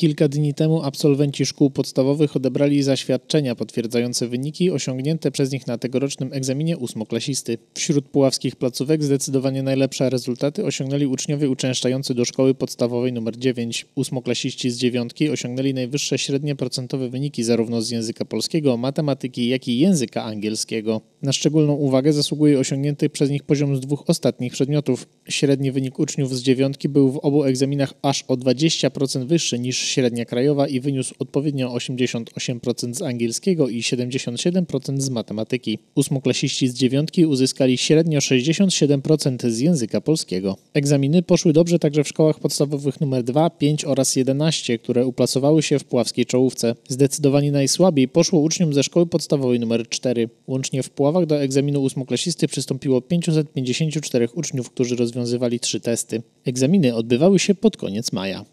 Kilka dni temu absolwenci szkół podstawowych odebrali zaświadczenia potwierdzające wyniki osiągnięte przez nich na tegorocznym egzaminie ósmoklasisty. Wśród puławskich placówek zdecydowanie najlepsze rezultaty osiągnęli uczniowie uczęszczający do szkoły podstawowej nr 9. Ósmoklasiści z dziewiątki osiągnęli najwyższe średnie procentowe wyniki zarówno z języka polskiego, matematyki, jak i języka angielskiego. Na szczególną uwagę zasługuje osiągnięty przez nich poziom z dwóch ostatnich przedmiotów. Średni wynik uczniów z dziewiątki był w obu egzaminach aż o 20% wyższy niż średnia krajowa i wyniósł odpowiednio 88% z angielskiego i 77% z matematyki. Ósmoklasiści z dziewiątki uzyskali średnio 67% z języka polskiego. Egzaminy poszły dobrze także w szkołach podstawowych nr 2, 5 oraz 11, które uplasowały się w puławskiej czołówce. Zdecydowanie najsłabiej poszło uczniom ze szkoły podstawowej nr 4. Łącznie w Do egzaminu ósmoklasisty przystąpiło 554 uczniów, którzy rozwiązywali trzy testy. Egzaminy odbywały się pod koniec maja.